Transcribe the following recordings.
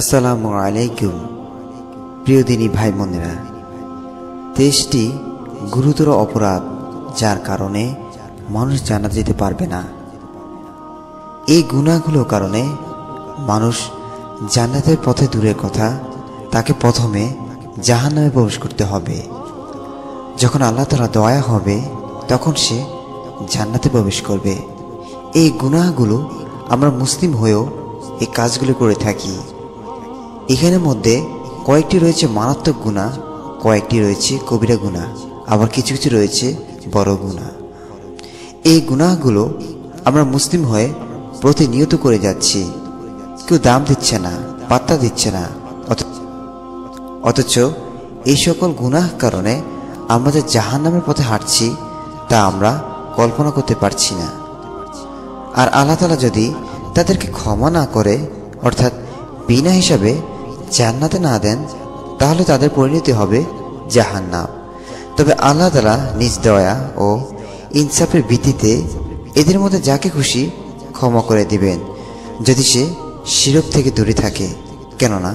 আসসালামু আলাইকুম, প্রিয় দিনী ভাই বোনেরা। তেইশটি গুরুতর অপরাধ, যার কারণে মানুষ জানা যেতে পারবে না। এই গুণাগুলোর কারণে মানুষ জান্নাতের পথে দূরের কথা তাকে প্রথমে জাহান্নামে প্রবেশ করতে হবে। যখন আল্লাহ তালা দয়া হবে, তখন সে জান্নাতে প্রবেশ করবে। এই গুনাহগুলো আমরা মুসলিম হয়েও এই কাজগুলো করে থাকি। এখানের মধ্যে কয়েকটি রয়েছে মারাত্মক গুণা, কয়েকটি রয়েছে কবিরা গুণা, আবার কিছু কিছু রয়েছে বড় গুণা। এই গুণাগুলো আমরা মুসলিম হয়ে প্রতিনিয়ত করে যাচ্ছি। কেউ দাম দিচ্ছে না, পাত্তা দিচ্ছে না অথচ এই সকল গুনাহ কারণে আমরা যে জাহান নামের পথে হাঁটছি, তা আমরা কল্পনা করতে পারছি না। আর আল্লাহ তালা যদি তাদেরকে ক্ষমা না করে, অর্থাৎ বিনা হিসাবে জান্নাতে না দেন, তাহলে তাদের পরিণতি হবে জাহান্নাম। তবে আল্লাহ তালা নিজ দয়া ও ইনসাফের ভিত্তিতে এদের মধ্যে যাকে খুশি ক্ষমা করে দিবেন, যদি সে শিরক থেকে দূরে থাকে। কেননা,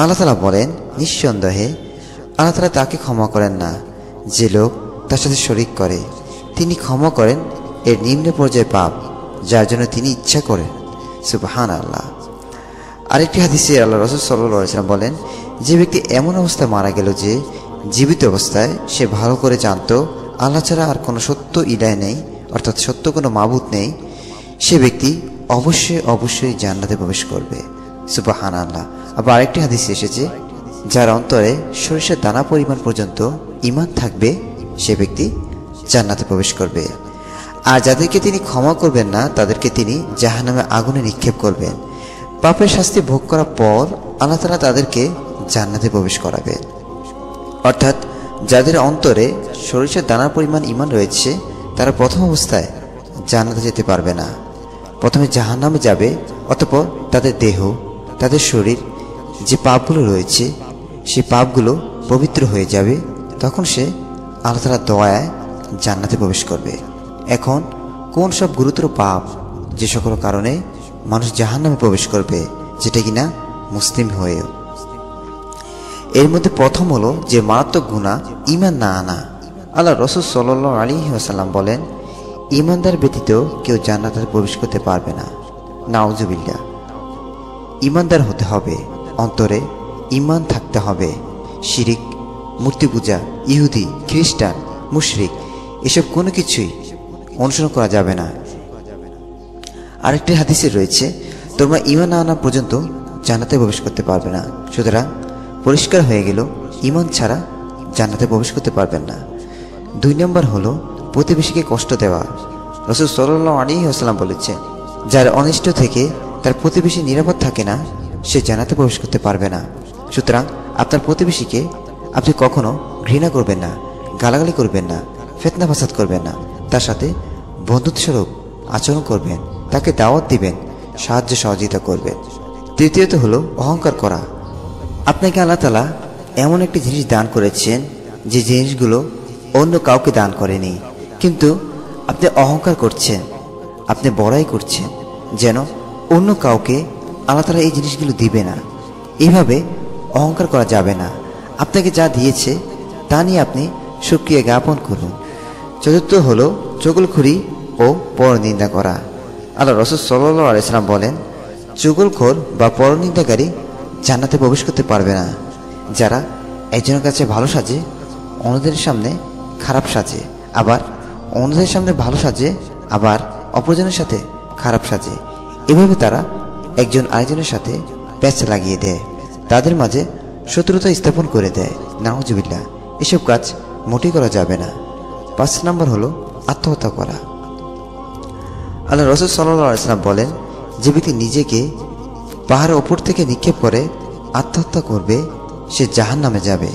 আল্লাহ তালা বলেন, নিঃসন্দেহে আল্লাহ তালা তাকে ক্ষমা করেন না। যে লোক তার সাথে শরিক করে, তিনি ক্ষমা করেন এর নিম্ন পর্যায়ে পাপ, যার জন্য তিনি ইচ্ছা করেন। সুবাহান আল্লাহ আরেকটি হাদিসে আল্লাহ রসুল সাল্লাম বলেন, যে ব্যক্তি এমন অবস্থায় মারা গেল যে জীবিত অবস্থায় সে ভালো করে জানত, আল্লাহ ছাড়া আর কোনো সত্য ইলায় নেই, অর্থাৎ সত্য কোনো মাবুত নেই, সে ব্যক্তি অবশ্যই অবশ্যই জান্নাতে প্রবেশ করবে। সুবাহান আল্লাহ আবার আরেকটি হাদিসে এসেছে, যার অন্তরে সরিষার দানা পরিমাণ পর্যন্ত ইমান থাকবে, সে ব্যক্তি জান্নাতে প্রবেশ করবে। আর যাদেরকে তিনি ক্ষমা করবেন না, তাদেরকে তিনি জাহানামে আগুনে নিক্ষেপ করবেন। পাপের শাস্তি ভোগ করার পর আল্লাহ তাদেরকে জান্নাতে প্রবেশ করাবেন অর্থাৎ যাদের অন্তরে সরিষার দানার পরিমাণ ইমান রয়েছে, তারা প্রথম অবস্থায় জান্নাতে যেতে পারবে না। প্রথমে জাহান্নামে যাবে, অতপর তাদের দেহ, তাদের শরীর, যে পাপগুলো রয়েছে, সেই পাপগুলো পবিত্র হয়ে যাবে। তখন সে আল্লাহ দয়ায় জান্নাতে প্রবেশ করবে। এখন কোন সব গুরুতর পাপ যে সকল কারণে মানুষ জাহান নামে প্রবেশ করবে, যেটা কিনা মুসলিম হয়েও। এর মধ্যে প্রথম হলো যে মারাত্মক গুণা ইমান না আনা। আল্লাহ রসুল সাল আলী আসাল্লাম বলেন ইমানদার ব্যতীত কেউ জান্নাতে প্রবেশ করতে পারবে না। নাউজুবিল্লা ইমানদার হতে হবে, অন্তরে ইমান থাকতে হবে। শিরিক, মূর্তি পূজা, ইহুদি, খ্রিস্টান, মুশরিক, এসব কোনো কিছুই অনুসরণ করা যাবে না। আরেকটি হাদিসে রয়েছে, তোমরা ইমান আনা পর্যন্ত জান্নাতে প্রবেশ করতে পারবে না। সুতরাং পরিষ্কার হয়ে গেল ইমান ছাড়া জান্নাতে প্রবেশ করতে পারবেন না। দুই নম্বর হলো, প্রতিবেশীকে কষ্ট দেওয়া। রসুল সাল্লাহ আলী আসসালাম বলেছে যার অনিষ্ট থেকে তার প্রতিবেশী নিরাপদ থাকে না, সে জানাতে প্রবেশ করতে পারবে না। সুতরাং আপনার প্রতিবেশীকে আপনি কখনো ঘৃণা করবেন না, গালাগালি করবেন না, ফেতনা ফাসাদ করবেন না। তার সাথে বন্ধুত্বস্বরূপ আচরণ করবেন। তাকে দাওয়াত দিবেন, সাহায্য সহযোগিতা করবেন। তৃতীয়ত হলো অহংকার করা। আপনাকে আল্লাহ তালা এমন একটি জিনিস দান করেছেন যে জিনিসগুলো অন্য কাউকে দান করেনি। কিন্তু আপনি অহংকার করছেন, আপনি বড়াই করছেন, যেন অন্য কাউকে আল্লাহ তালা এই জিনিসগুলো দিবে না। এইভাবে অহংকার করা যাবে না। আপনাকে যা দিয়েছে, তা নিয়ে আপনি সুক্রিয়া জ্ঞাপন করুন। চতুর্থ হলো চগলখুরি ও পরনিন্দা করা। আল্লাহ রসদ সাল্লাহ আলাইসালাম বলেন চুগলখোর বা পরনিন্দাকারী জান্নাতে প্রবেশ করতে পারবে না। যারা একজনের কাছে ভালো সাজে, অন্যদের সামনে খারাপ সাজে, আবার অন্যদের সামনে ভালো সাজে, আবার অপরজনের সাথে খারাপ সাজে। এভাবে তারা একজন আরেকজনের সাথে প্যাচ লাগিয়ে দেয়। তাদের মাঝে শত্রুতা স্থাপন করে দেয়। নাহজুবিল্লা এসব কাজ মোটেই করা যাবে না। পাঁচ নম্বর হলো আত্মহত্যা করা। আল্লাহ রসুল সাল্লাম বলেন, যে ব্যক্তি নিজেকে পাহাড়ের ওপর থেকে নিক্ষেপ করে আত্মহত্যা করবে, সে জাহান নামে যাবে।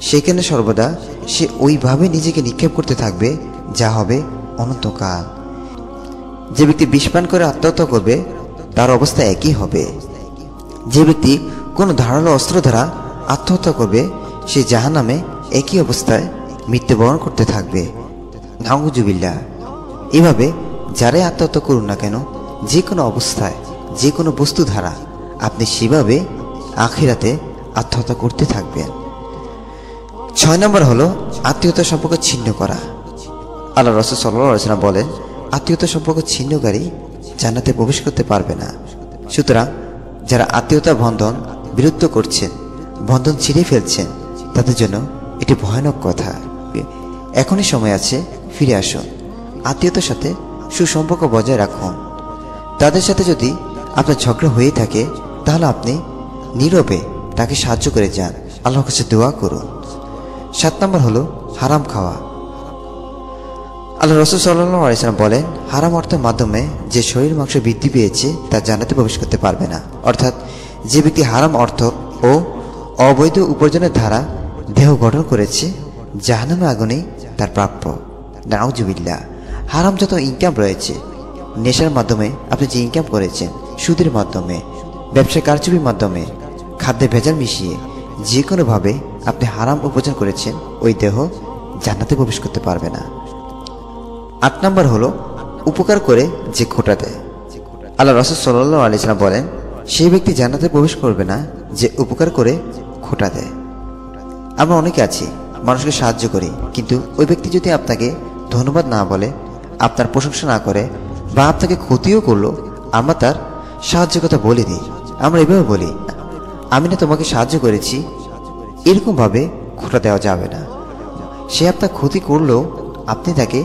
সেখানে সর্বদা সে ওইভাবে নিজেকে নিক্ষেপ করতে থাকবে, যা হবে অনন্তকাল। যে ব্যক্তি বিষপান করে আত্মহত্যা করবে, তার অবস্থা একই হবে। যে ব্যক্তি কোনো ধারালো অস্ত্র দ্বারা আত্মহত্যা করবে, সে জাহান নামে একই অবস্থায় মৃত্যুবরণ করতে থাকবে। নাঙ্গুজুবিল্লা এভাবে যারাই আত্মহত্যা করুন না কেন, যে কোনো অবস্থায়, যে কোনো বস্তু ধারা আপনি সেভাবে আখিরাতে আত্মহত্যা করতে থাকবেন। ছয় নম্বর হলো আত্মীয়তা সম্পর্ক ছিন্ন করা। আল্লাহ রসুল সাল্লাম বলেন, আত্মীয়তা সম্পর্ক ছিন্নকারী জান্নাতে প্রবেশ করতে পারবে না। সুতরাং যারা আত্মীয়তা বন্ধন বিরুদ্ধ করছেন, বন্ধন ছিঁড়ে ফেলছেন, তাদের জন্য এটি ভয়ানক কথা। এখনই সময় আছে, ফিরে আসুন। আত্মীয়তার সাথে সুসম্পর্ক বজায় রাখুন। তাদের সাথে যদি আপনার ঝগড়া হয়ে থাকে, তাহলে আপনি নীরবে তাকে সাহায্য করে যান। আল্লাহর কাছে দোয়া করুন। সাত নম্বর হলো হারাম খাওয়া। আল্লাহ রসুল আলিয়াল্লাম বলেন, হারাম অর্থের মাধ্যমে যে শরীর মাংস বৃদ্ধি পেয়েছে, তা জানাতে প্রবেশ করতে পারবে না। অর্থাৎ যে ব্যক্তি হারাম অর্থ ও অবৈধ উপার্জনের ধারা দেহ গঠন করেছে জাহানামে আগুনেই তার প্রাপ্য। নাউজুবিল্লা হারাম যত ইনকাম রয়েছে, নেশার মাধ্যমে আপনি যে ইনকাম করেছেন, সুদের মাধ্যমে, ব্যবসা কারচুপির মাধ্যমে, খাদ্যে ভেজাল মিশিয়ে, যে কোনোভাবে আপনি হারাম উপার্জন করেছেন, ওই দেহ জান্নাতে প্রবেশ করতে পারবে না। আট নম্বর হলো, উপকার করে যে খোটা দেয়। আল্লাহ রসদ সাল্লাহ আলিয়াল্লাম বলেন, সেই ব্যক্তি জান্নাতে প্রবেশ করবে না যে উপকার করে খোটা দেয়। আমরা অনেকে আছি, মানুষকে সাহায্য করি, কিন্তু ওই ব্যক্তি যদি আপনাকে ধন্যবাদ না বলে আপনার প্রশংসা না করে বা আপনাকে ক্ষতিও করল, আমরা তার সাহায্যের কথা বলে দিই। আমরা এভাবে বলি, আমি না তোমাকে সাহায্য করেছি এরকমভাবে খোটা দেওয়া যাবে না। সে আপনার ক্ষতি করলেও আপনি তাকে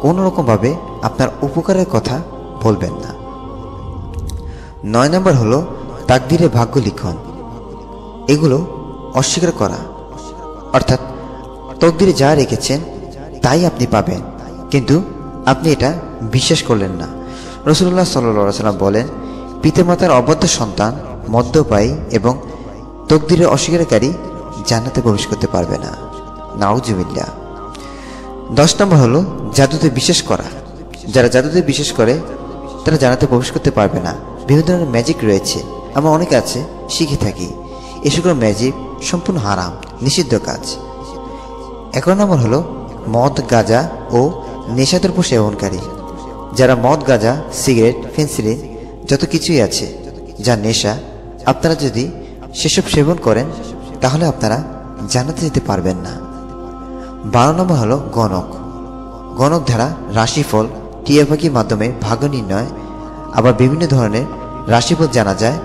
কোনো রকমভাবে আপনার উপকারের কথা বলবেন না। নয় নম্বর হলো তাকদিরে ভাগ্য লিখন। এগুলো অস্বীকার করা। অর্থাৎ তকদিরে যা রেখেছেন, তাই আপনি পাবেন। কিন্তু আপনি এটা বিশ্বাস করলেন না। রসুল্লাহ সাল্লা সাল্লাম বলেন, পিতামাতার অবদ্ধ সন্তান মদ্যপায়ী এবং তকদিরের অস্বীকারী জান্নাতে প্রবেশ করতে পারবে না। নাউজুবিল্লা দশ নম্বর হলো জাদুতে বিশ্বাস করা। যারা জাদুতে বিশ্বাস করে, তারা জানাতে প্রবেশ করতে পারবে না। বিভিন্ন ধরনের ম্যাজিক রয়েছে। আমরা অনেকে আছে, শিখে থাকি। এ সকল ম্যাজিক সম্পূর্ণ হারাম, নিষিদ্ধ কাজ। এগারো নম্বর হলো মদ, গাঁজা ও নেশাদ্রব্য সেবনকারী যারা মদ, গাঁজা, সিগারেট, ফেন্সিলিন যত কিছুই আছে, যা নেশা, আপনারা যদি সেসব সেবন করেন, তাহলে আপনারা জানাতে যেতে পারবেন না। বারো নম্বর হলো গণক। গণক ধারা রাশিফল টিয়া পাখির মাধ্যমে ভাগ্য নির্ণয়, আবার বিভিন্ন ধরনের রাশিফল জানা যায়,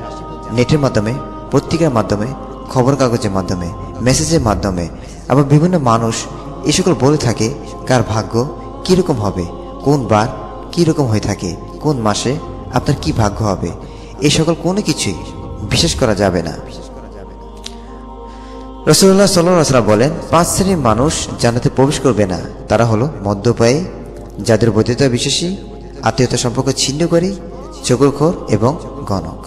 নেটের মাধ্যমে, পত্রিকার মাধ্যমে খবর কাগজের মাধ্যমে, মেসেজের মাধ্যমে, আবার বিভিন্ন মানুষ এ সকল বলে থাকে কার ভাগ্য কীরকম হবে? কোন বার কীরকম হয়ে থাকে? কোন মাসে আপনার কি ভাগ্য হবে? এ সকল কোনো কিছুই বিশ্বাস করা যাবে না। রসুল্লাহ সাল্লাম বলেন, পাঁচ শ্রেণির মানুষ জানাতে প্রবেশ করবে না। তারা হলো মদ্যপায়ী যাদের বৈধতা বিশ্বাসী আত্মীয়তা সম্পর্ক ছিন্নকারী, চকুরখোর এবং গণক।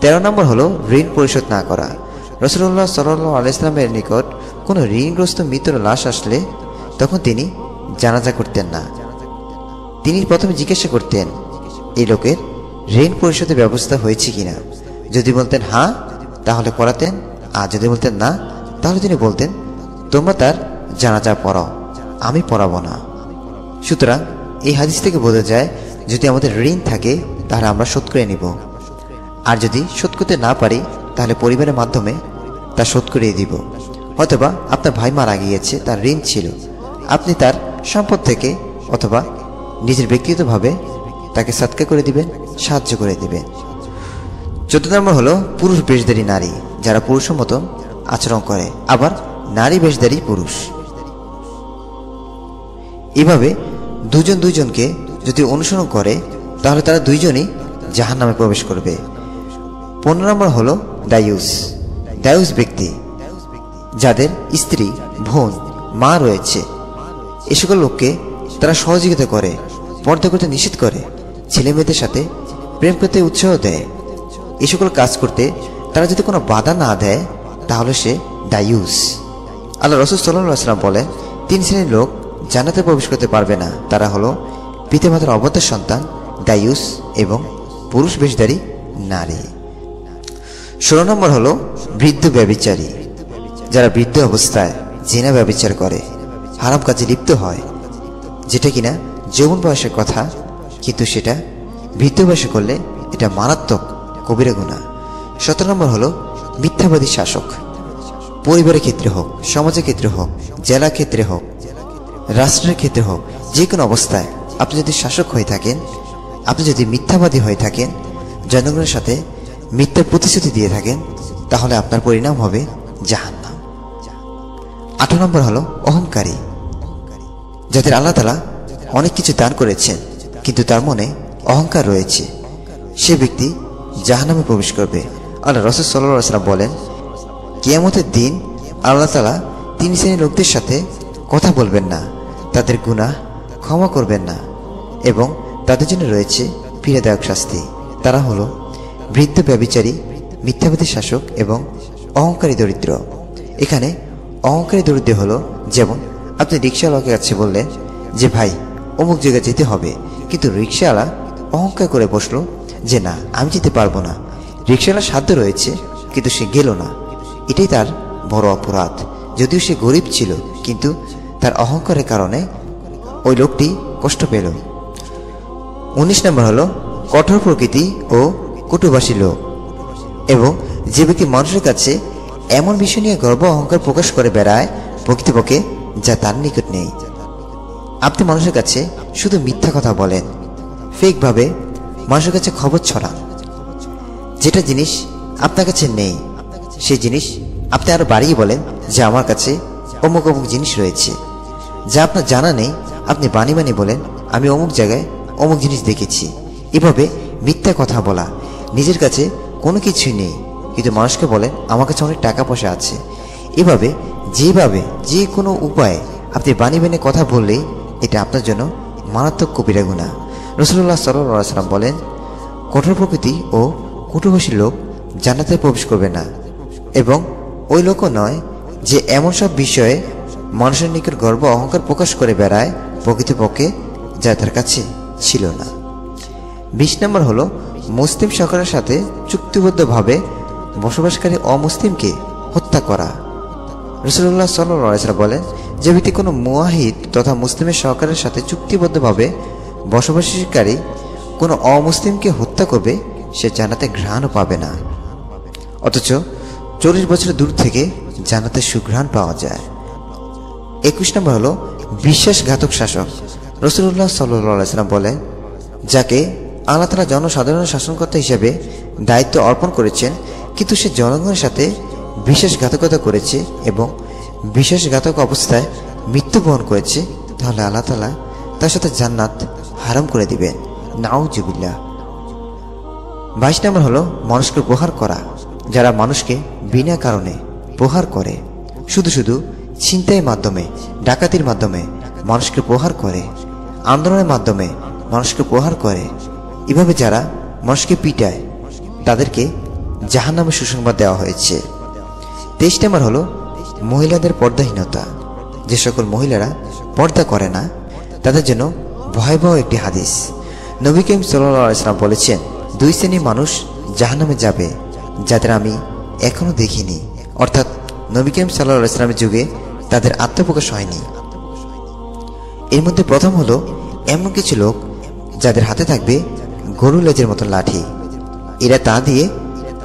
তেরো নম্বর হলো ঋণ পরিশোধ না করা। রসুল্লাহ সাল্লাহ আলাইসলামের নিকট কোনো ঋণগ্রস্ত মৃত্যুর লাশ আসলে তখন তিনি জানাজা করতেন না। তিনি প্রথমে জিজ্ঞাসা করতেন, এই লোকের ঋণ পরিশোধের ব্যবস্থা হয়েছে কিনা? যদি বলতেন হ্যাঁ তাহলে করাতেন আর যদি বলতেন, না, তাহলে তিনি বলতেন, তোমরা তার জানাজা পড়াও, আমি পড়াবো না। সুতরাং এই হাদিস থেকে বোঝা যায়, যদি আমাদের ঋণ থাকে, তাহলে আমরা শোধ করে নিব। আর যদি শোধ করতে না পারি, তাহলে পরিবারের মাধ্যমে তা শোধ করিয়ে দিব। অথবা আপনার ভাই মারা গিয়েছে, তার ঋণ ছিল। আপনি তার সম্পদ থেকে অথবা নিজের ব্যক্তিগতভাবে তাকে সৎকার করে দিবেন, সাহায্য করে দিবেন। চোদ্দ নম্বর হলো পুরুষ বেশদারি নারী, যারা পুরুষের মতো আচরণ করে। আবার নারী বেশদারি পুরুষ। এভাবে দুজন দুইজনকে যদি অনুসরণ করে, তাহলে তারা দুইজনই জাহান নামে প্রবেশ করবে। পনেরো নম্বর হলো দায়ুস। দায়ুস ব্যক্তি, যাদের স্ত্রী, বোন, মা রয়েছে। এ সকল লোককে তারা সহযোগিতা করে, পর্দা করতে নিষেধ করে ছেলে মেয়েদের সাথে প্রেম করতে উৎসাহ দেয়। এ সকল কাজ করতে তারা যদি কোনো বাধা না দেয়, তাহলে সে দায়ুস। আল্লাহ রসুল সাল্লাম বলেন, তিন শ্রেণির লোক জানাতে প্রবেশ করতে পারবে না। তারা হলো পিতামাতার অবতার সন্তান, দায়ুস এবং পুরুষ বেশদারি নারী। ষোলো নম্বর হলো বৃদ্ধ ব্যবিচারী। যারা বৃদ্ধ অবস্থায় জেনা ব্যবচার করে। হারাম কাজে লিপ্ত হয়। যেটা কিনা যৌবন বয়সের কথা, কিন্তু সেটা বৃদ্ধ বয়সে করলে এটা মারাত্মক কবিরা গুণা সতেরো নম্বর হলো মিথ্যাবাদী শাসক। পরিবারের ক্ষেত্রে হোক, সমাজের ক্ষেত্রে হোক জেলা ক্ষেত্রে হোক, রাষ্ট্রের ক্ষেত্রে হোক, যে কোনো অবস্থায় আপনি যদি শাসক হয়ে থাকেন, আপনি যদি মিথ্যাবাদী হয়ে থাকেন, জনগণের সাথে মিথ্যা প্রতিশ্রুতি দিয়ে থাকেন, তাহলে আপনার পরিণাম হবে জাহান্নাম। আঠারো নম্বর হলো অহংকারী। যাদের আল্লাহ তালা অনেক কিছু দান করেছেন, কিন্তু তার মনে অহংকার রয়েছে। সে ব্যক্তি জাহানামে প্রবেশ করবে। আল্লাহ রসদ সাল্লাহ সাল্লাম বলেন, কিয়ামতের দিন আল্লাহ তালা তিন শ্রেণির লোকদের সাথে কথা বলবেন না, তাদের গুনাহ ক্ষমা করবেন না এবং তাদের জন্য রয়েছে পীড়াদায়ক শাস্তি। তারা হলো বৃদ্ধ ব্যবিচারী মিথ্যাবাদী শাসক এবং অহংকারী দরিদ্র। এখানে অহংকারী দরিদ্র হলো যেমন আপনি রিক্সাওয়ালাকে কাছে বললেন যে ভাই, অমুক জায়গায় যেতে হবে। কিন্তু রিক্সাওয়ালা অহংকার করে বসল যে, না, আমি যেতে পারব না। রিক্সাওয়ালার সাধ্য রয়েছে, কিন্তু সে গেল না। এটাই তার বড় অপরাধ। যদিও সে গরিব ছিল, কিন্তু তার অহংকারের কারণে ওই লোকটি কষ্ট পেল। উনিশ নম্বর হলো, কঠোর প্রকৃতি ও কটুবাসী লোক এবং যে ব্যক্তি মানুষের কাছে এমন বিষয় নিয়ে গর্ব অহংকার প্রকাশ করে বেড়ায়, প্রকৃতপক্ষে যা তার নিকট নেই। আপনি মানুষের কাছে শুধু মিথ্যা কথা বলেন। ফেকভাবে মানুষের কাছে খবর ছড়ান। যেটা জিনিস আপনার কাছে নেই, সেই জিনিস আপনি আরও বাড়িয়ে বলেন যে আমার কাছে অমুক অমুক জিনিস রয়েছে। যা আপনার জানা নেই, আপনি বানি বানি বলেন, আমি অমুক জায়গায় অমুক জিনিস দেখেছি। এভাবে মিথ্যা কথা বলা নিজের কাছে কোনো কিছুই নেই। কিন্তু মানুষকে বলেন, আমার কাছে অনেক টাকা পয়সা আছে। এভাবে, যেভাবে যে কোনো উপায়ে আপনি বাণী বেনে কথা বললেই এটা আপনার জন্য মারাত্মক কবিরা গুণা রসুল্লাহ সাল্লাম বলেন, কঠোর প্রকৃতি ও কুটুভাষী লোক জান্নাতে প্রবেশ করবে না। এবং ওই লোকও নয় যে এমন সব বিষয়ে মানুষের নিকট গর্ব অহংকার প্রকাশ করে বেড়ায় প্রকৃতপক্ষে যা তার কাছে ছিল না। বিশ নম্বর হলো, মুসলিম সরকারের সাথে চুক্তিবদ্ধভাবে বসবাসকারী অমুসলিমকে হত্যা করা। রসুল্লাহ সাল্লাম বলেন, যে ব্যক্তি কোনো মুয়াহিদ তথা মুসলিমের সরকারের সাথে চুক্তিবদ্ধভাবে বসবাসকারী কোনো অমুসলিমকে হত্যা করবে, সে জানাতে ঘ্রাণও পাবে না। অথচ চল্লিশ বছরের দূর থেকে জানাতে সুঘ্রাণ পাওয়া যায়। একুশ নম্বর হলো বিশ্বাসঘাতক শাসক। রসুল্লাহ সাল্লাম বলেন, যাকে আল্লাহ তালা জনসাধারণের শাসনকর্তা হিসেবে দায়িত্ব অর্পণ করেছেন, কিন্তু সে জনগণের সাথে বিশ্বাসঘাতকতা করেছে এবং বিশ্বাসঘাতক অবস্থায় মৃত্যুবরণ করেছে, তাহলে আল্লাহ তালা তার সাথে জান্নাত হারাম করে দিবেন। নাউজুবিল্লাহ। বাইশ নম্বর হলো মানুষকে প্রহার করা। যারা মানুষকে বিনা কারণে প্রহার করে, শুধু শুধু ছিনতাইয়ের মাধ্যমে, ডাকাতির মাধ্যমে মানুষকে প্রহার করে, আন্দোলনের মাধ্যমে মানুষকে প্রহার করে, এভাবে যারা মানুষকে পিটায়, তাদেরকে জাহান নামে সুসংবাদ দেওয়া হয়েছে। তেইশ নম্বর হলো মহিলাদের পর্দাহীনতা। যে সকল মহিলারা পর্দা করে না, তাদের জন্য ভয়াবহ একটি হাদিস। নবী করিম সাল্লাম বলেছেন, দুই শ্রেণির মানুষ জাহানামে যাবে, যাদের আমি এখনও দেখিনি। অর্থাৎ নবী করিম সাল্লাহ ইসলামের যুগে তাদের আত্মপ্রকাশ হয়নি। এর মধ্যে প্রথম হলো এমন কিছু লোক যাদের হাতে থাকবে গরু লেজের মতো লাঠি। এরা তা দিয়ে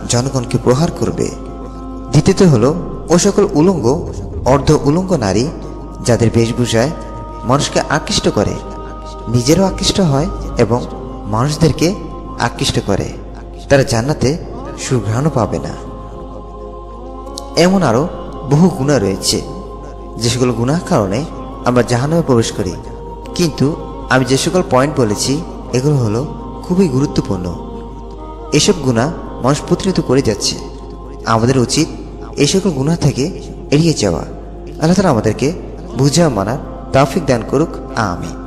জনগণকে প্রহার করবে। দ্বিতীয়ত হলো, ও সকল উলঙ্গ, অর্ধ উলঙ্গ নারী, যাদের বেশভূষায় মানুষকে আকৃষ্ট করে, নিজেরও আকৃষ্ট হয় এবং মানুষদেরকে আকৃষ্ট করে। তারা জান্নাতে সুঘ্রাণও পাবে না। এমন আরও বহু গুণা রয়েছে। যে সকল গুণার কারণে আমরা জাহান্নামে প্রবেশ করি। কিন্তু আমি যে সকল পয়েন্ট বলেছি, এগুলো হলো খুবই গুরুত্বপূর্ণ। এসব গুণা মানুষ প্রতিনিয়ত করে যাচ্ছে। আমাদের উচিত এই সকল গুণা থেকে এড়িয়ে যাওয়া। আল্লাহ তালা আমাদেরকে বুঝা, মানার তাফিক দান করুক। আমি